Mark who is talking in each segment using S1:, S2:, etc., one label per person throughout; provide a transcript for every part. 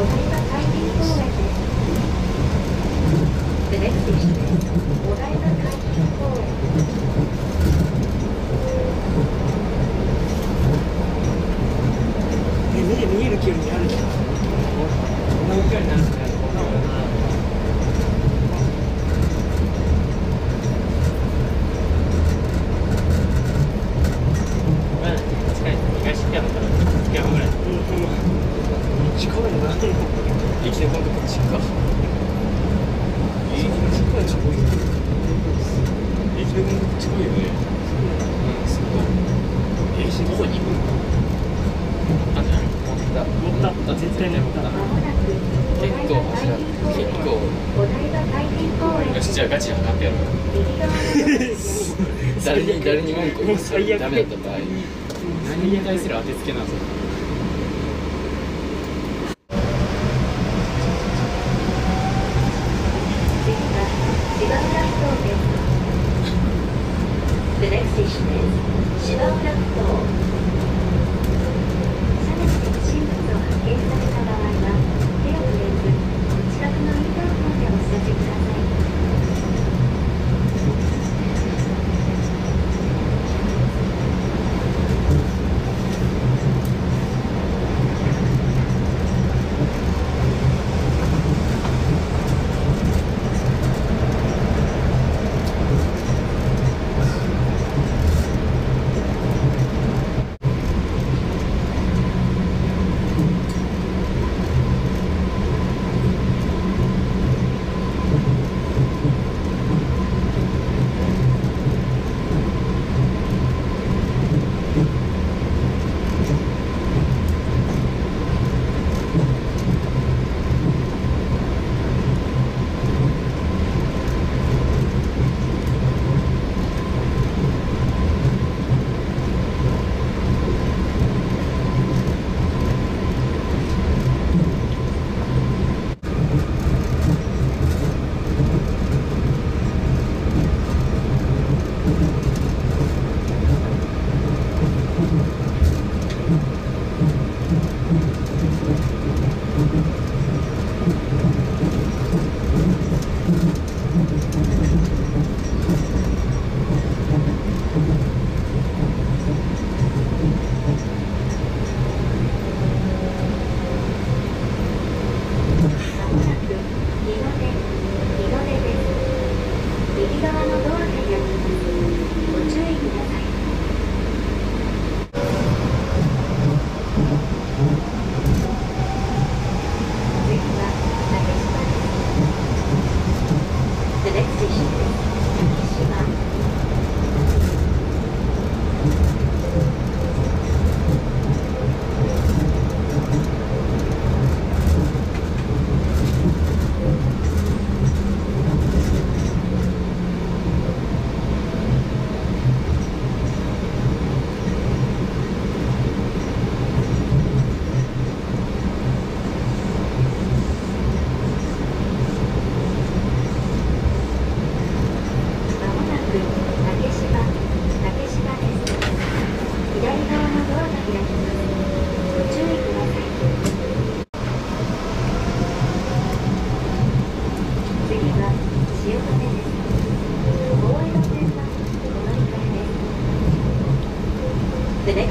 S1: 見
S2: える見える距離
S3: ごいね
S2: うん
S3: すごい。え、どこに行くのあじゃ持っ
S2: た持った絶対持った
S3: 結構
S1: 走ら結構
S3: よしじゃあガチで測ってやろう誰に誰に文句言
S2: う最悪
S3: ダメだった場合何に対する当てつけなんですか
S1: The next station is 芝浦ふ頭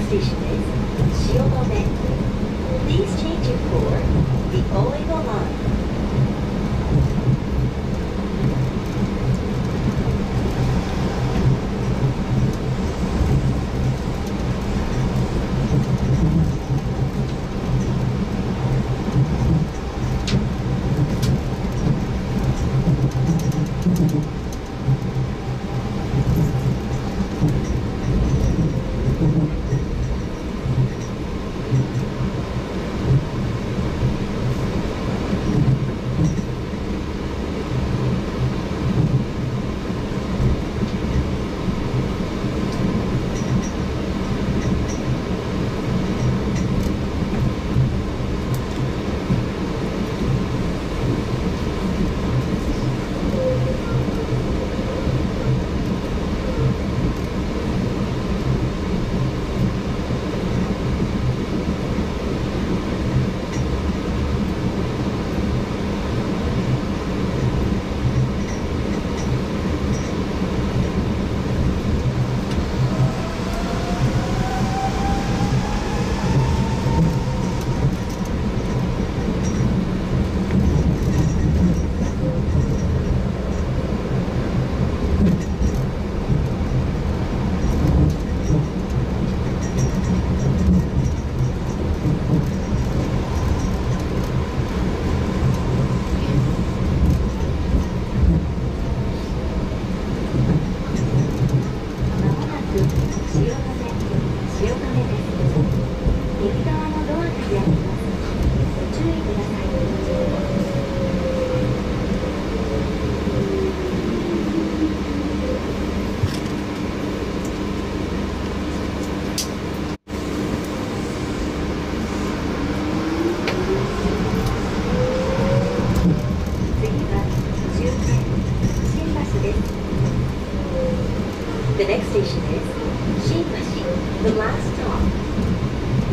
S1: здесь.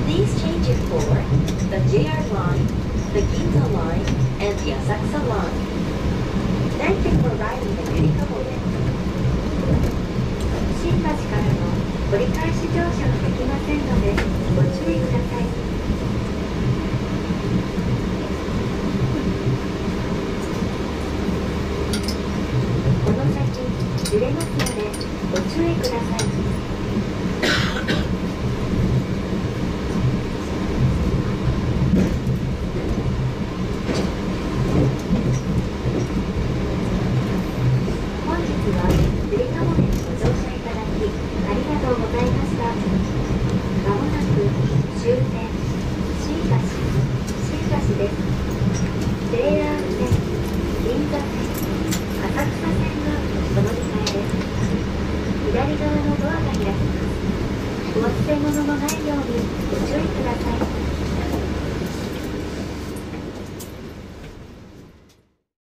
S1: Please change it for the JR line, the Ginza line, and the Asakusa line. Thank you for riding the Yurikamoe. 新橋からの折り返し乗車はできませんのでご注意ください。この先揺れますのでご注意ください。物のないようにご注意ください。